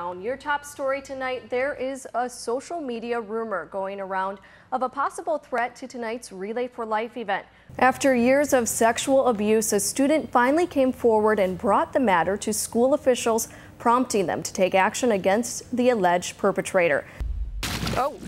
Your top story tonight, there is a social media rumor going around of a possible threat to tonight's Relay for Life event. After years of sexual abuse, a student finally came forward and brought the matter to school officials, prompting them to take action against the alleged perpetrator. Oh.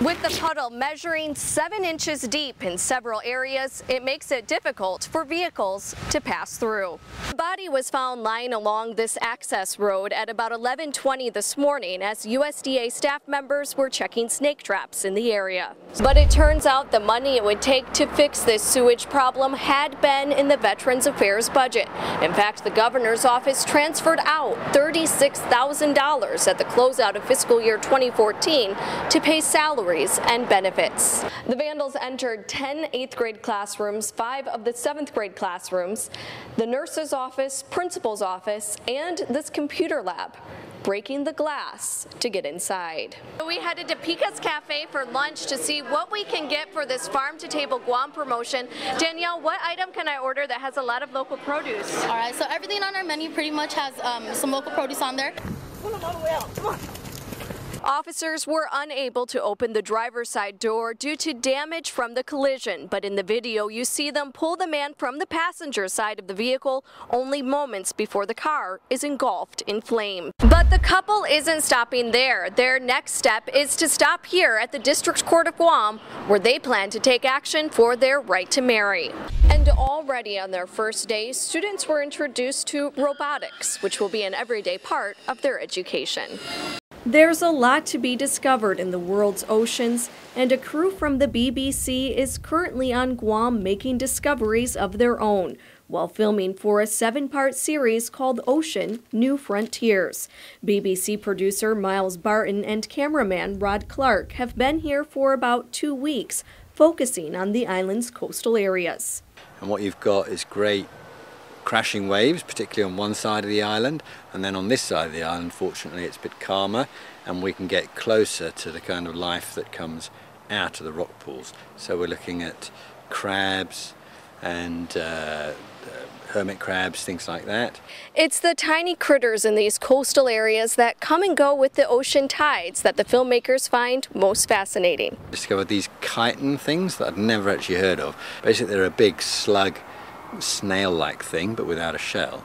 With the puddle measuring seven inches deep in several areas, it makes it difficult for vehicles to pass through. The body was found lying along this access road at about 1120 this morning as USDA staff members were checking snake traps in the area. But it turns out the money it would take to fix this sewage problem had been in the Veterans Affairs budget. In fact, the governor's office transferred out $36,000 at the closeout of fiscal year 2014 to pay salaries salaries and benefits. The vandals entered 10 eighth grade classrooms, five of the seventh grade classrooms, the nurse's office, principal's office, and this computer lab breaking the glass to get inside. We headed to Pika's Cafe for lunch to see what we can get for this farm to table Guam promotion. Danielle, what item can I order that has a lot of local produce? All right, so everything on our menu pretty much has um, some local produce on there. Pull them all the way out, come on. Officers were unable to open the driver's side door due to damage from the collision, but in the video you see them pull the man from the passenger side of the vehicle only moments before the car is engulfed in flame. But the couple isn't stopping there. Their next step is to stop here at the District Court of Guam, where they plan to take action for their right to marry. And already on their first day, students were introduced to robotics, which will be an everyday part of their education. There's a lot to be discovered in the world's oceans, and a crew from the BBC is currently on Guam making discoveries of their own while filming for a seven part series called Ocean New Frontiers. BBC producer Miles Barton and cameraman Rod Clark have been here for about two weeks, focusing on the island's coastal areas. And what you've got is great crashing waves, particularly on one side of the island, and then on this side of the island, fortunately, it's a bit calmer, and we can get closer to the kind of life that comes out of the rock pools. So we're looking at crabs and uh, hermit crabs, things like that. It's the tiny critters in these coastal areas that come and go with the ocean tides that the filmmakers find most fascinating. Discovered these chiton things that I'd never actually heard of. Basically, they're a big slug snail-like thing but without a shell.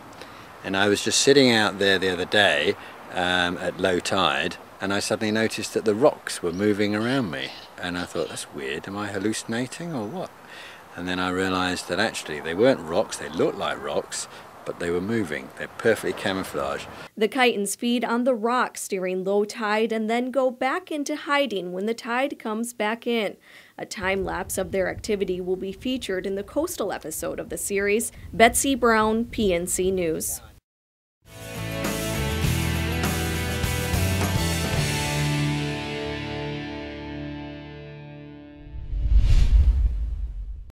And I was just sitting out there the other day um, at low tide and I suddenly noticed that the rocks were moving around me. And I thought that's weird. Am I hallucinating or what? And then I realized that actually they weren't rocks. They looked like rocks but they were moving. They're perfectly camouflaged. The chitons feed on the rocks during low tide and then go back into hiding when the tide comes back in. A time lapse of their activity will be featured in the coastal episode of the series. Betsy Brown, PNC News.